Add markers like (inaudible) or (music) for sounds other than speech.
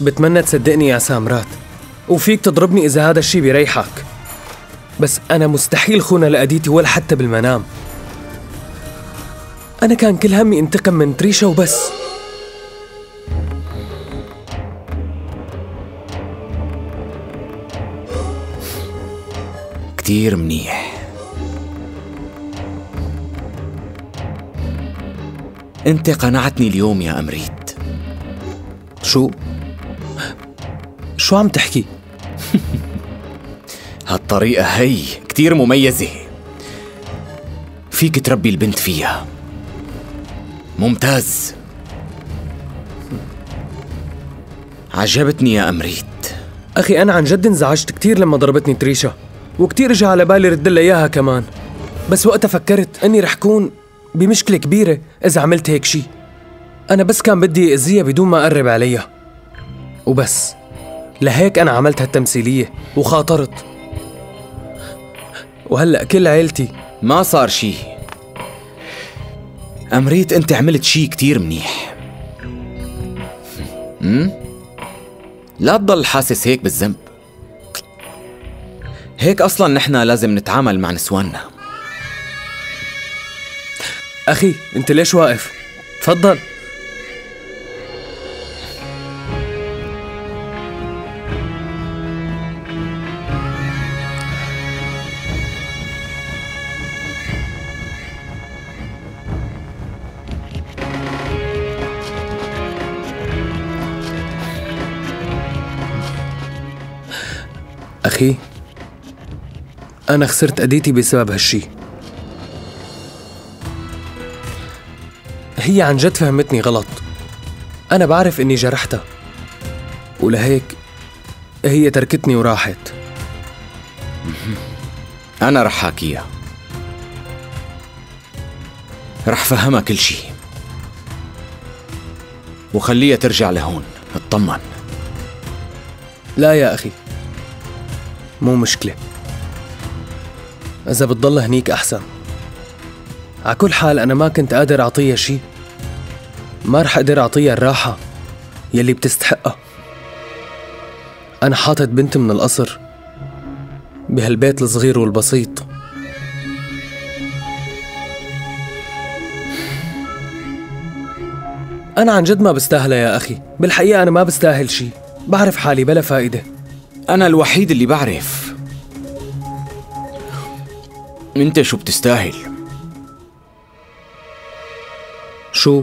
بتمنى تصدقني يا سامرات وفيك تضربني إذا هذا الشي بيريحك. بس أنا مستحيل خونة لأديتي ولا حتى بالمنام. أنا كان كل همي انتقم من تريشا وبس. كتير منيح. أنت قنعتني اليوم يا أمريت. شو؟ شو عم تحكي؟ (laughs) هالطريقة هي كتير مميزة. فيك تربي البنت فيها. ممتاز. عجبتني يا أمريت. أخي أنا عن جد انزعجت كتير لما ضربتني تريشا وكتير اجى على بالي رد لها إياها كمان. بس وقتها فكرت أني رح كون بمشكلة كبيرة إذا عملت هيك شي. أنا بس كان بدي أذيها بدون ما أقرب عليها. وبس. لهيك أنا عملت هالتمثيلية وخاطرت. وهلأ كل عيلتي ما صار شي. أمريت أنت عملت شي كتير منيح. أمم؟ لا تضل حاسس هيك بالذنب. هيك أصلا نحن لازم نتعامل مع نسواننا. أخي أنت ليش واقف؟ تفضل. أخي أنا خسرت أديتي بسبب هالشي. هي عن جد فهمتني غلط. أنا بعرف إني جرحتها. ولهيك هي تركتني وراحت. (laughs) أنا رح حاكيها. رح فهمها كل شي. وخليها ترجع لهون اطمن لا يا أخي. مو مشكلة. إذا بتضل هنيك أحسن. على كل حال أنا ما كنت قادر أعطيها شي. ما رح أقدر أعطيها الراحة يلي بتستحقها. أنا حاطط بنت من القصر بهالبيت الصغير والبسيط. أنا عن جد ما بستاهلها يا أخي. بالحقيقة أنا ما بستاهل شي. بعرف حالي بلا فائدة. أنا الوحيد اللي بعرف. أنت شو بتستاهل؟ شو؟